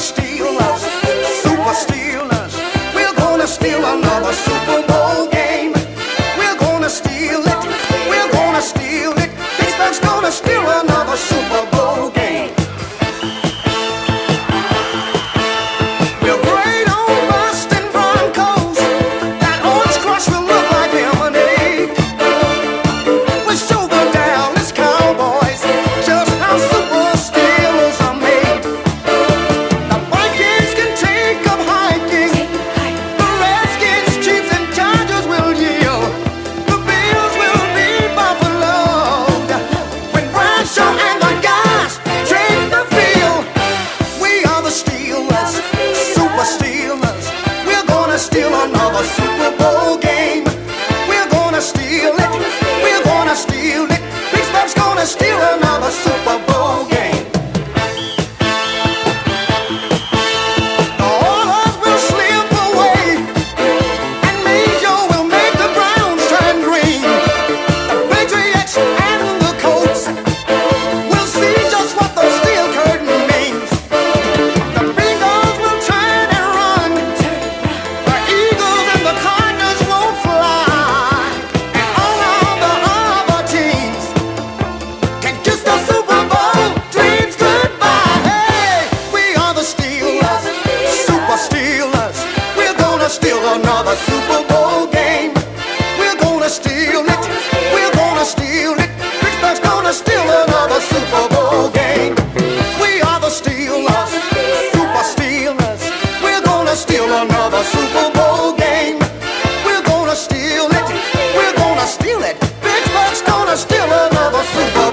Steelers, super steal us. We're gonna steal another Super Bowl. Super Bowl game. We're gonna steal it. We're gonna steal it. Big gonna steal it. another Super Bowl game. We're gonna steal it. We're gonna steal it. Pittsburgh's gonna steal another Super Bowl game. We are the Steelers, Super Steelers. We're gonna steal another Super Bowl game. We're gonna steal it. We're gonna steal it. Pittsburgh's gonna steal another Super Bowl.